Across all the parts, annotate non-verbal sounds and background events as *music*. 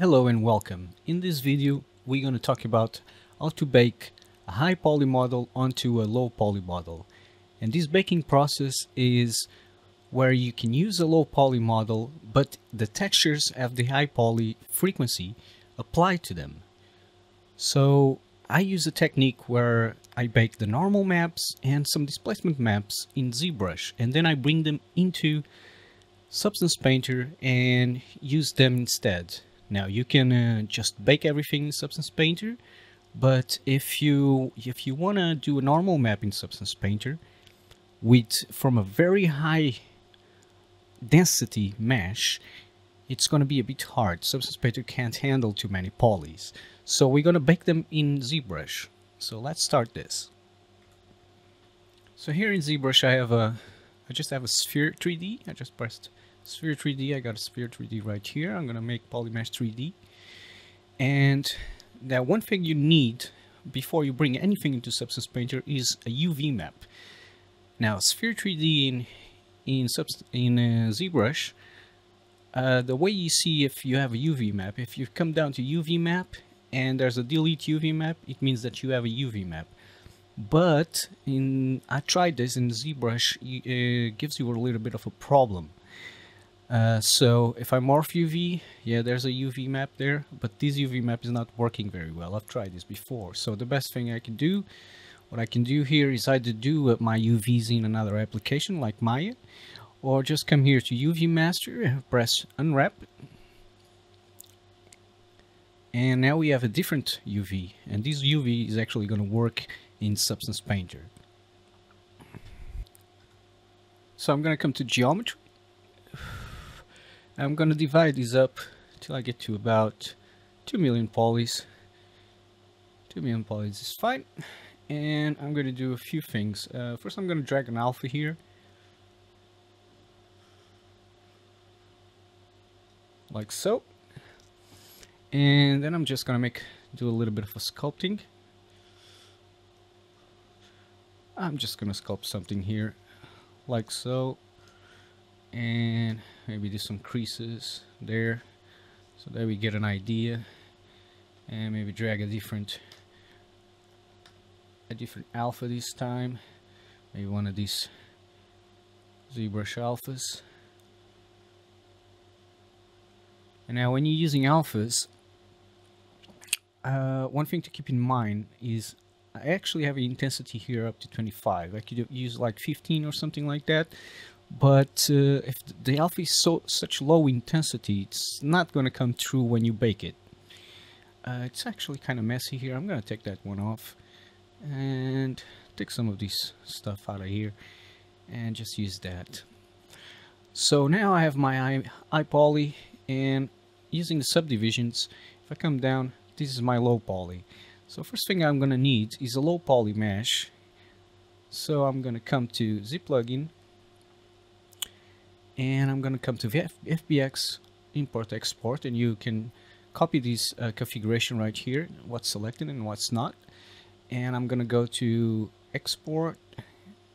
Hello and welcome. In this video we're going to talk about how to bake a high poly model onto a low poly model. And this baking process is where you can use a low poly model but the textures have the high poly frequency applied to them. So I use a technique where I bake the normal maps and some displacement maps in ZBrush and then I bring them into Substance Painter and use them instead. Now you can uh, just bake everything in Substance Painter, but if you if you want to do a normal map in Substance Painter with from a very high density mesh, it's going to be a bit hard. Substance Painter can't handle too many polys. So we're going to bake them in ZBrush. So let's start this. So here in ZBrush I have a I just have a sphere 3D. I just pressed sphere 3D. I got a sphere 3D right here. I'm gonna make polymesh 3D. And now one thing you need before you bring anything into Substance Painter is a UV map. Now sphere 3D in in, in uh, ZBrush, uh, the way you see if you have a UV map, if you come down to UV map and there's a delete UV map, it means that you have a UV map. But in I tried this in ZBrush, it uh, gives you a little bit of a problem. Uh, so if I morph UV, yeah, there's a UV map there, but this UV map is not working very well. I've tried this before. So the best thing I can do, what I can do here is either do my UVs in another application like Maya, or just come here to UV Master, press Unwrap, and now we have a different UV, and this UV is actually going to work in Substance Painter. So I'm going to come to Geometry, I'm gonna divide these up till I get to about 2 million polys. 2 million polys is fine. And I'm gonna do a few things. Uh, first I'm gonna drag an alpha here. Like so. And then I'm just gonna make do a little bit of a sculpting. I'm just gonna sculpt something here like so and maybe do some creases there. So that we get an idea. And maybe drag a different a different alpha this time. Maybe one of these ZBrush alphas. And now when you're using alphas uh, one thing to keep in mind is I actually have an intensity here up to 25 I could use like 15 or something like that but uh, if the alpha is so such low intensity it's not going to come true when you bake it. Uh, it's actually kind of messy here. I'm gonna take that one off and take some of this stuff out of here and just use that. So now I have my high poly and using the subdivisions if I come down this is my low poly. So first thing I'm gonna need is a low poly mesh. So I'm gonna come to Z plugin and I'm gonna come to FBX import export and you can copy this uh, configuration right here what's selected and what's not. And I'm gonna go to export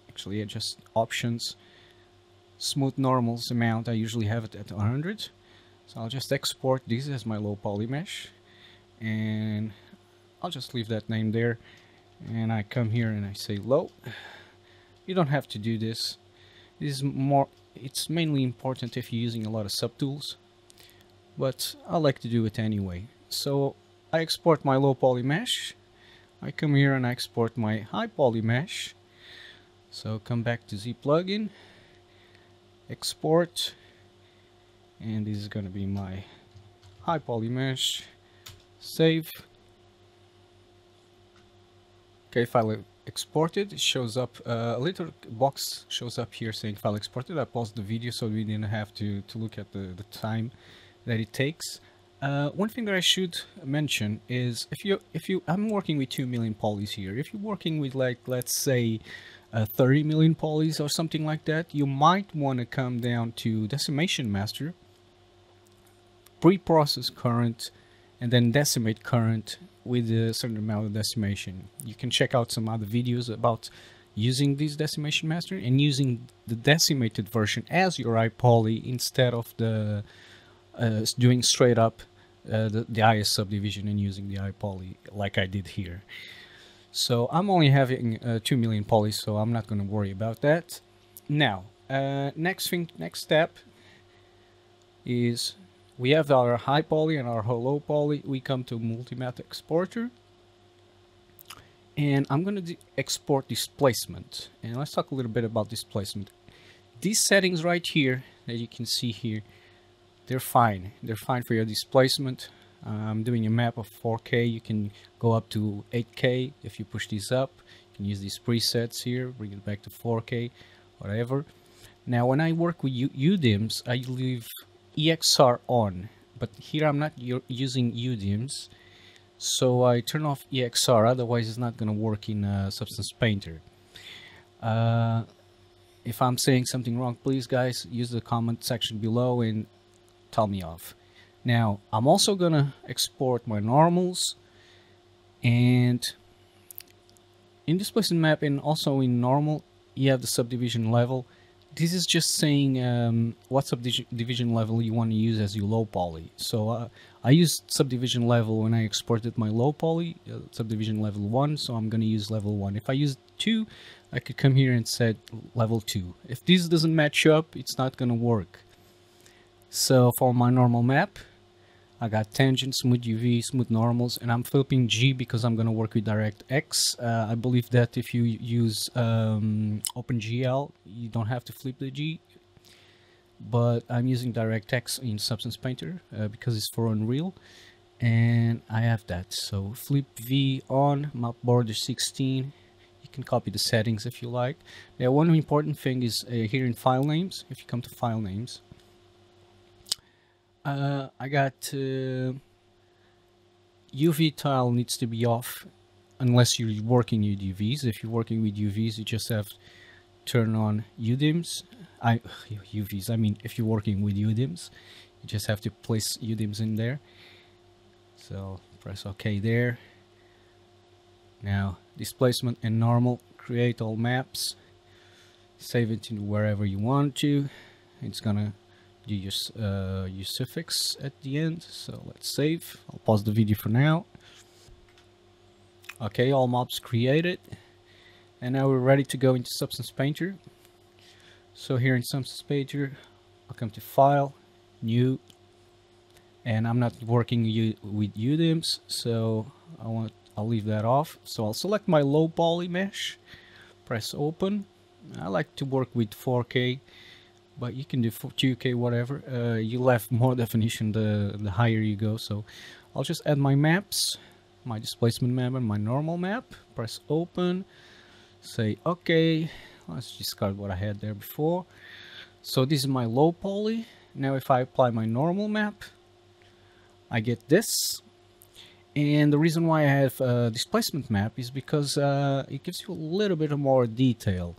actually yeah, just options smooth normals amount I usually have it at 100 so I'll just export this as my low poly mesh and I'll just leave that name there. And I come here and I say low. You don't have to do this. This is more it's mainly important if you're using a lot of subtools but I like to do it anyway. So I export my low poly mesh. I come here and I export my high poly mesh. So come back to Z plugin export and this is gonna be my high poly mesh. Save. Okay file exported shows up uh, a little box shows up here saying file exported. I paused the video so we didn't have to to look at the, the time that it takes. Uh, one thing that I should mention is if you if you I'm working with 2 million polys here. If you're working with like let's say uh, 30 million polys or something like that you might want to come down to decimation master pre-process current and then decimate current with a certain amount of decimation. You can check out some other videos about using this decimation master and using the decimated version as your high poly instead of the uh, doing straight up uh, the, the IS subdivision and using the high poly like I did here. So I'm only having uh, 2 million polys, so I'm not going to worry about that. Now, uh, next thing, next step is we have our high poly and our low poly. We come to multimap exporter. And I'm going to export displacement. And let's talk a little bit about displacement. These settings right here that you can see here, they're fine. They're fine for your displacement. Uh, I'm doing a map of 4K. You can go up to 8K if you push these up. You can use these presets here, bring it back to 4K, whatever. Now, when I work with U UDIMs, I leave EXR on, but here I'm not using UDIMs, so I turn off EXR, otherwise it's not going to work in uh, Substance Painter. Uh, if I'm saying something wrong, please guys, use the comment section below and tell me off. Now, I'm also going to export my normals and in displacement map and also in normal, you have the subdivision level this is just saying um, what subdivision division level you want to use as your low poly. So uh, I used subdivision level when I exported my low poly, uh, subdivision level 1, so I'm going to use level 1. If I use 2, I could come here and set level 2. If this doesn't match up, it's not going to work. So for my normal map, I got tangent, smooth UV, smooth normals, and I'm flipping G because I'm going to work with DirectX. Uh, I believe that if you use um, OpenGL, you don't have to flip the G. But I'm using DirectX in Substance Painter uh, because it's for Unreal. And I have that. So flip V on, map border 16. You can copy the settings if you like. Now one important thing is uh, here in file names, if you come to file names, uh, I got uh, UV tile needs to be off unless you're working with UVs. If you're working with UVs, you just have to turn on UDIMs. I *sighs* UVs. I mean, if you're working with UDIMs, you just have to place UDIMs in there. So press OK there. Now displacement and normal. Create all maps. Save it to wherever you want to. It's gonna you use uh, suffix at the end so let's save. I'll pause the video for now. Okay all mobs created. And now we're ready to go into Substance Painter. So here in Substance Painter I'll come to file new. And I'm not working with UDIMs so I want I'll leave that off. So I'll select my low poly mesh press open. I like to work with 4k but you can do 2k whatever. Uh, you'll have more *laughs* definition the the higher you go so I'll just add my maps my displacement map and my normal map. Press open say okay let's discard what I had there before. So this is my low poly. Now if I apply my normal map I get this. And the reason why I have a displacement map is because uh, it gives you a little bit more detail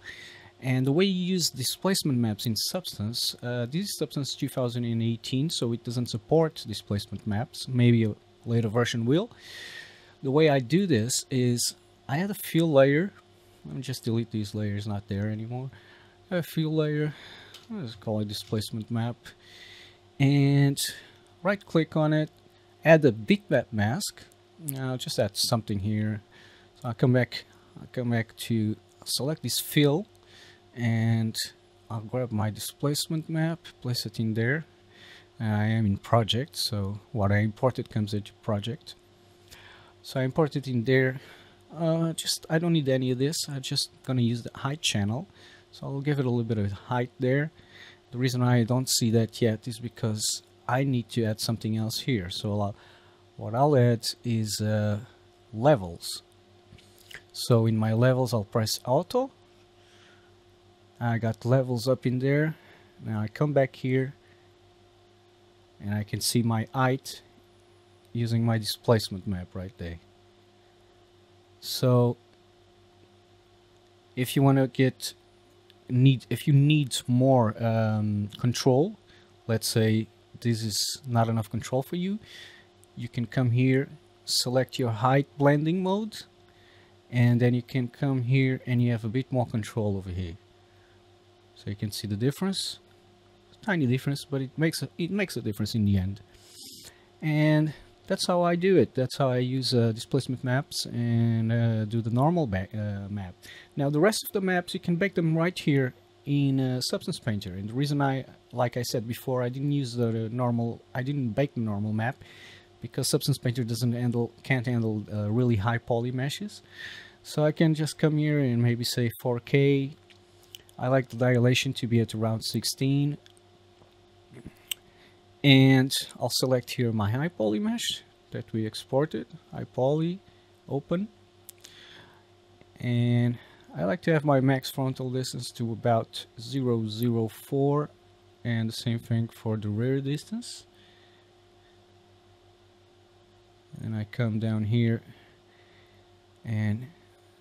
and the way you use displacement maps in Substance, uh, this is Substance 2018, so it doesn't support displacement maps. Maybe a later version will. The way I do this is I add a fill layer. Let me just delete these layers, not there anymore. A fill layer. Let's call it displacement map. And right click on it. Add a bitmap mask. Now just add something here. So I come back. I come back to select this fill and I'll grab my displacement map place it in there. I am in project so what I imported comes into project. So I imported in there. Uh, just I don't need any of this. I'm just gonna use the height channel. So I'll give it a little bit of height there. The reason I don't see that yet is because I need to add something else here. So I'll, what I'll add is uh, levels. So in my levels I'll press auto I got levels up in there. Now I come back here and I can see my height using my displacement map right there. So if you want to get need if you need more um, control let's say this is not enough control for you you can come here select your height blending mode and then you can come here and you have a bit more control over here so you can see the difference. Tiny difference but it makes a, it makes a difference in the end. And that's how I do it. That's how I use uh, displacement maps and uh, do the normal uh, map. Now the rest of the maps you can bake them right here in Substance Painter. And the reason I like I said before I didn't use the normal I didn't bake the normal map because Substance Painter doesn't handle can't handle uh, really high poly meshes. So I can just come here and maybe say 4k I like the dilation to be at around 16 and I'll select here my high poly mesh that we exported high poly open. And I like to have my max frontal distance to about 004 and the same thing for the rear distance. And I come down here and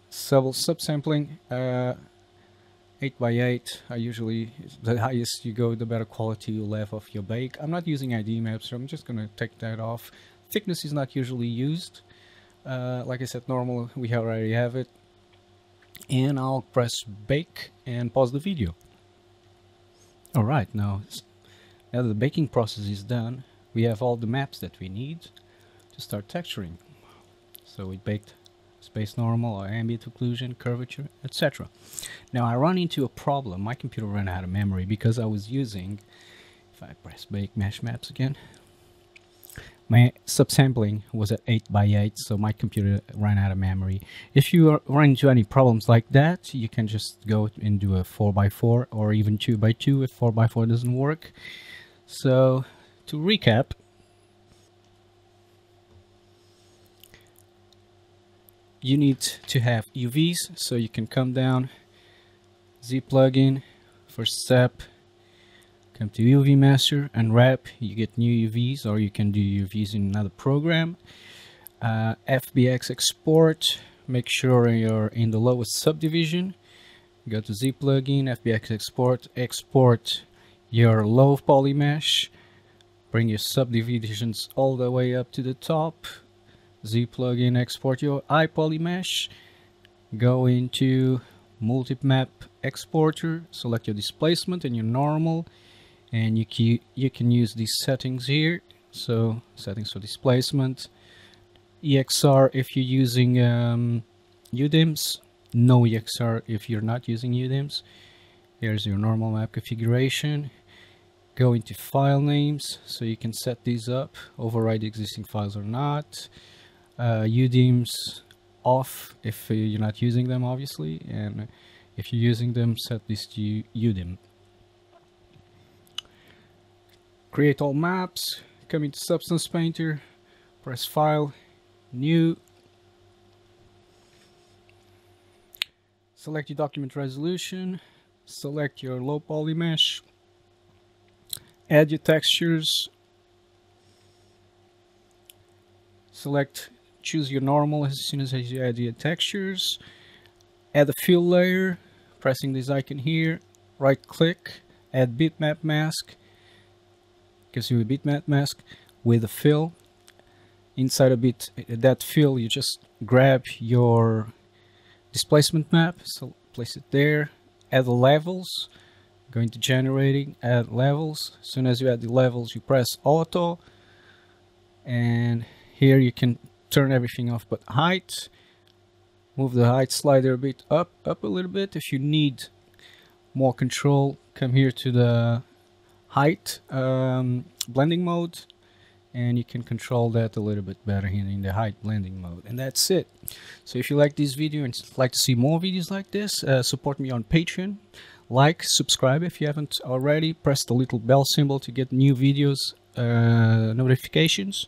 sub subsampling uh, 8 by 8 I usually the highest you go the better quality you'll have of your bake I'm not using ID maps so I'm just gonna take that off thickness is not usually used uh, like I said normal we already have it and I'll press bake and pause the video. Alright, now, now that the baking process is done, we have all the maps that we need to start texturing. So we baked space normal or ambient occlusion, curvature, etc. Now I run into a problem. My computer ran out of memory because I was using, if I press bake mesh maps again, my subsampling was at 8 by 8 so my computer ran out of memory if you run into any problems like that you can just go and do a 4 by 4 or even 2 by 2 if 4 by 4 doesn't work so to recap you need to have UVs so you can come down Z plugin first step come to UV master unwrap. You get new UVs or you can do UVs in another program. Uh, FBX export make sure you're in the lowest subdivision. Go to Z plugin FBX export export your low poly mesh bring your subdivisions all the way up to the top Z plugin export your high poly mesh go into multi-map exporter select your displacement and your normal and you can, you can use these settings here. So settings for displacement EXR if you're using um, UDIMs no EXR if you're not using UDIMs here's your normal map configuration. Go into file names so you can set these up override existing files or not uh, UDIMs off if you're not using them obviously and if you're using them set this to UDIM create all maps come into substance painter press file new. Select your document resolution select your low poly mesh add your textures select choose your normal as soon as you add your textures. Add a fill layer pressing this icon here. Right click add bitmap mask. Gives you a bitmap mask with a fill. Inside a bit that fill you just grab your displacement map so place it there. Add the levels going to generating add levels. As soon as you add the levels you press auto. And here you can turn everything off but height. Move the height slider a bit up up a little bit. If you need more control come here to the height um, blending mode. And you can control that a little bit better here in the height blending mode. And that's it. So if you like this video and like to see more videos like this uh, support me on patreon. Like subscribe if you haven't already. Press the little bell symbol to get new videos uh, notifications